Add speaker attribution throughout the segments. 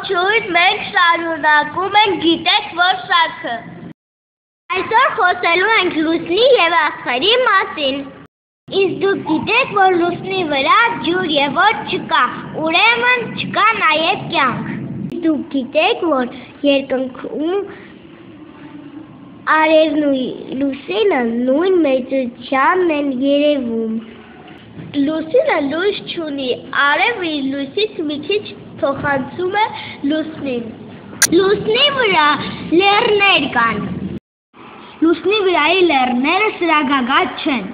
Speaker 1: Ողջույն, մենք շարունակում ենք գիտեք որ շարքը։ Այսօր խոսելու ենք լուսնի եւ աստղերի մասին։ Իսկ դուք գիտեք, որ լուսնի վրա ջուր եւ ոչ չկա, ուրեմն չկա նաեւ կյանք։ Դուք գիտեք, որ երկնքում արևն ու լուսինը նույն մեծությանն են երևում։ Լուսինը լույս չունի, արևը իր լույսից մի քիչ փոխանցում է լուսնին։ Լուսնի վրա լեռներ կան։ Լուսնի վրայի լեռները սրագագած չեն։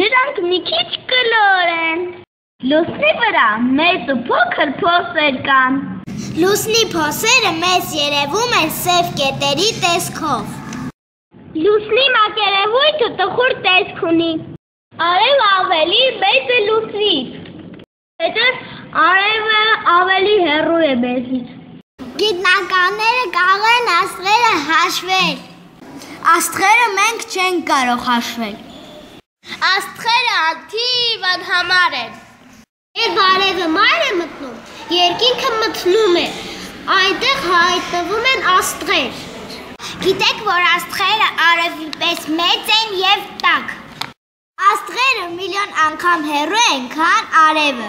Speaker 1: Նրանք մի քիչ կլոր են։ Լուսնի վրա մեծ ու փոքր փոսեր կան։
Speaker 2: Լուսնի փոսերը մեզ երևում են սև կետերի տեսքով։
Speaker 1: Լուսնի մակերևույթը տխուր տեսք ունի։ Արևը ավելի մեծ է լուսնից։ Հետո արևը ավելի հեռու է մեզից։
Speaker 2: Գիտնականները կարող են աստղերը հաշվել։
Speaker 3: Աստղերը մենք չենք կարող հաշվել։
Speaker 1: Աստղերը անթիվ անհամար են։
Speaker 2: Երբ արևը մայր է մտնում, երկինքը մթնում է։ Այնտեղ հայտնվում են աստղեր։ Գիտեք, որ աստղերը արևի պես մեծ 100 միլիոն անգամ հեռու են, քան արևը։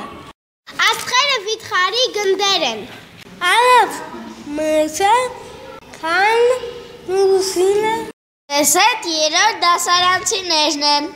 Speaker 2: Աստղերը վիթխարի գնդեր են։
Speaker 3: Արև մսը քան մուսինը։
Speaker 1: Ես այդ երրորդ դասարանցիներն են։